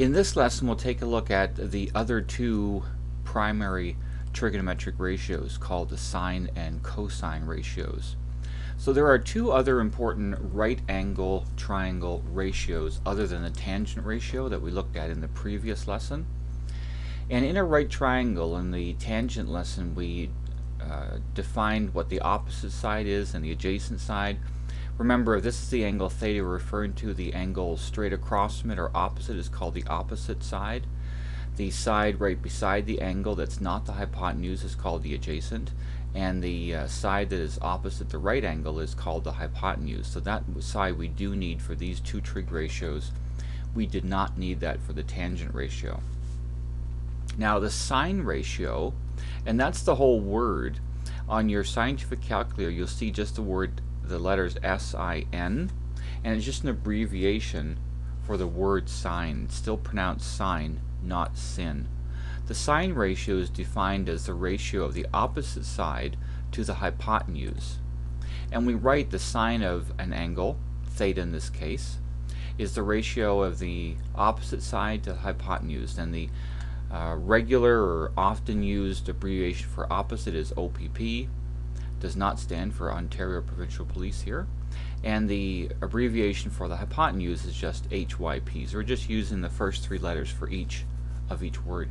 In this lesson we'll take a look at the other two primary trigonometric ratios called the sine and cosine ratios. So there are two other important right angle triangle ratios other than the tangent ratio that we looked at in the previous lesson. And in a right triangle in the tangent lesson we uh, defined what the opposite side is and the adjacent side. Remember, this is the angle theta referring to the angle straight across from it or opposite is called the opposite side. The side right beside the angle that's not the hypotenuse is called the adjacent and the uh, side that is opposite the right angle is called the hypotenuse. So that side we do need for these two trig ratios. We did not need that for the tangent ratio. Now the sine ratio, and that's the whole word, on your scientific calculator you'll see just the word, the letters S-I-N, and it's just an abbreviation for the word sine. It's still pronounced sine, not sin. The sine ratio is defined as the ratio of the opposite side to the hypotenuse. And we write the sine of an angle, theta in this case, is the ratio of the opposite side to the hypotenuse. And the uh, regular or often used abbreviation for opposite is OPP. Does not stand for Ontario Provincial Police here. And the abbreviation for the hypotenuse is just HYP. So we're just using the first three letters for each of each word.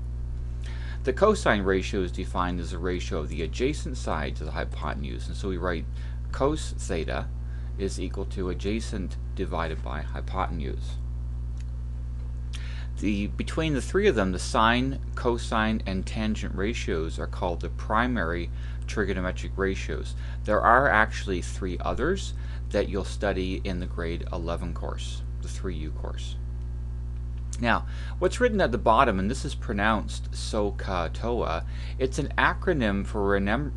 The cosine ratio is defined as the ratio of the adjacent side to the hypotenuse. And so we write cos theta is equal to adjacent divided by hypotenuse. The, between the three of them, the sine, cosine, and tangent ratios are called the primary trigonometric ratios. There are actually three others that you'll study in the grade 11 course, the 3U course. Now, what's written at the bottom, and this is pronounced SOHCAHTOA, it's an acronym for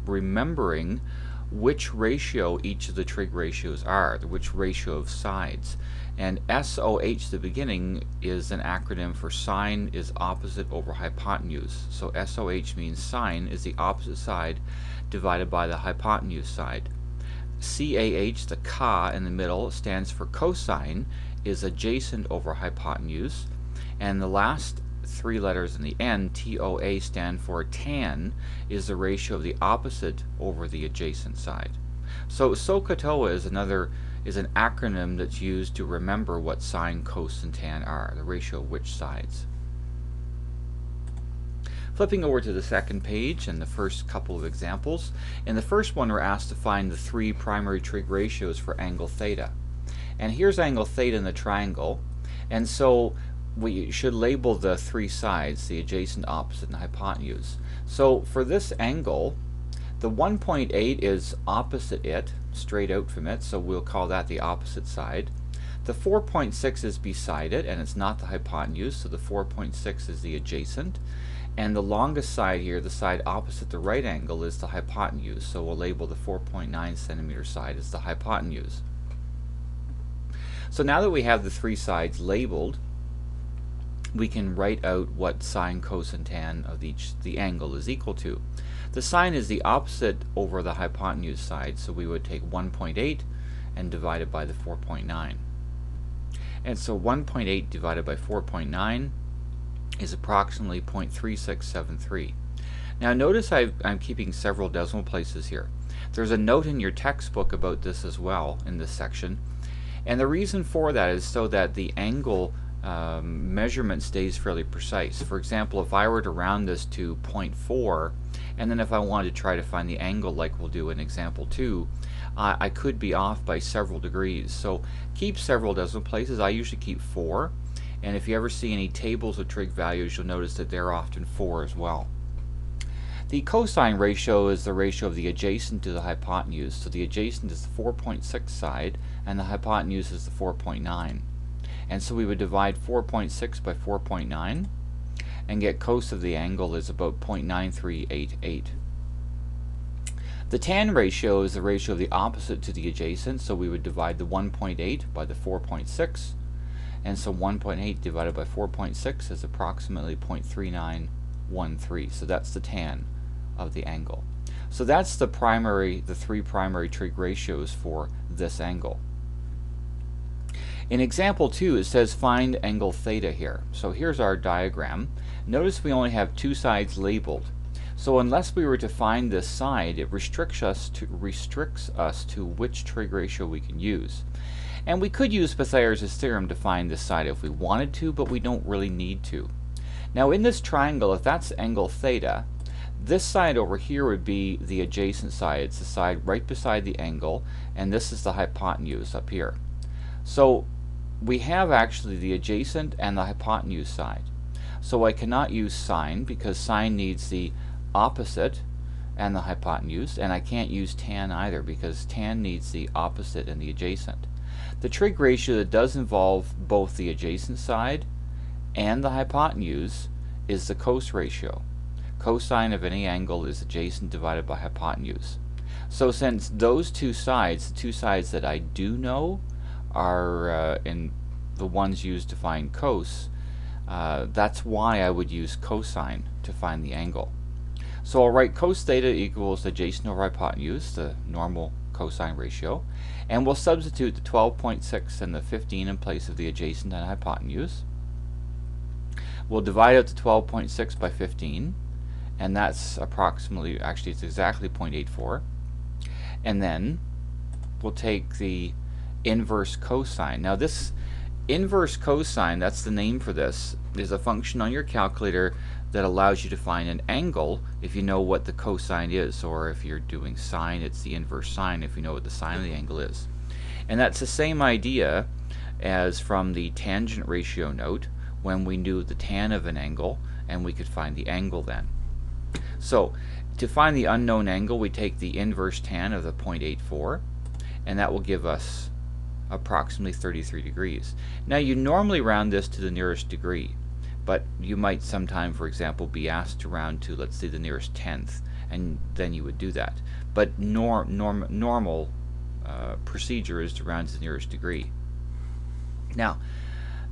remembering which ratio each of the trig ratios are, which ratio of sides. And SOH, the beginning, is an acronym for sine is opposite over hypotenuse. So SOH means sine is the opposite side divided by the hypotenuse side. CAH, the ka in the middle, stands for cosine, is adjacent over hypotenuse. And the last three letters in the end, TOA, stand for tan, is the ratio of the opposite over the adjacent side. So SOHCAHTOA is another is an acronym that's used to remember what sine, cos, and tan are, the ratio of which sides. Flipping over to the second page and the first couple of examples. In the first one we're asked to find the three primary trig ratios for angle theta. And here's angle theta in the triangle. And so we should label the three sides, the adjacent, opposite, and hypotenuse. So for this angle, the 1.8 is opposite it, straight out from it, so we'll call that the opposite side. The 4.6 is beside it, and it's not the hypotenuse, so the 4.6 is the adjacent. And the longest side here, the side opposite the right angle, is the hypotenuse, so we'll label the 4.9 centimeter side as the hypotenuse. So now that we have the three sides labeled, we can write out what sine, cosine, tan of each the angle is equal to. The sine is the opposite over the hypotenuse side, so we would take 1.8 and divide it by the 4.9. And so 1.8 divided by 4.9 is approximately 0.3673. Now notice i am keeping several decimal places here. There's a note in your textbook about this as well in this section. And the reason for that is so that the angle um, measurement stays fairly precise. For example, if I were to round this to 0.4, and then if I wanted to try to find the angle like we'll do in example 2, uh, I could be off by several degrees. So keep several decimal places. I usually keep 4. And if you ever see any tables of trig values, you'll notice that they're often 4 as well. The cosine ratio is the ratio of the adjacent to the hypotenuse. So the adjacent is the 4.6 side, and the hypotenuse is the 4.9. And so we would divide 4.6 by 4.9 and get cos of the angle is about 0.9388. The tan ratio is the ratio of the opposite to the adjacent, so we would divide the 1.8 by the 4.6, and so 1.8 divided by 4.6 is approximately 0.3913. So that's the tan of the angle. So that's the primary, the three primary trig ratios for this angle. In example 2 it says find angle theta here. So here's our diagram. Notice we only have two sides labeled. So unless we were to find this side, it restricts us to restricts us to which trig ratio we can use. And we could use Pythagoras' theorem to find this side if we wanted to, but we don't really need to. Now in this triangle, if that's angle theta, this side over here would be the adjacent side. It's the side right beside the angle, and this is the hypotenuse up here. So we have actually the adjacent and the hypotenuse side. So I cannot use sine because sine needs the opposite and the hypotenuse, and I can't use tan either because tan needs the opposite and the adjacent. The trig ratio that does involve both the adjacent side and the hypotenuse is the cos ratio. Cosine of any angle is adjacent divided by hypotenuse. So since those two sides, the two sides that I do know, are uh, in the ones used to find cos, uh, that's why I would use cosine to find the angle. So I'll write cos theta equals adjacent over hypotenuse, the normal cosine ratio, and we'll substitute the 12.6 and the 15 in place of the adjacent and hypotenuse. We'll divide out the 12.6 by 15, and that's approximately, actually it's exactly 0.84. And then we'll take the inverse cosine. Now this inverse cosine, that's the name for this, is a function on your calculator that allows you to find an angle if you know what the cosine is or if you're doing sine it's the inverse sine if you know what the sine of the angle is and that's the same idea as from the tangent ratio note when we knew the tan of an angle and we could find the angle then so to find the unknown angle we take the inverse tan of the 0.84 and that will give us approximately 33 degrees. Now you normally round this to the nearest degree, but you might sometime, for example, be asked to round to, let's say, the nearest tenth, and then you would do that. But norm, norm, normal uh, procedure is to round to the nearest degree. Now,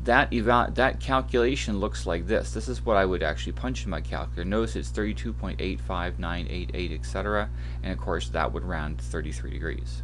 that that calculation looks like this. This is what I would actually punch in my calculator. Notice it's 32.85988, etc. And of course, that would round to 33 degrees.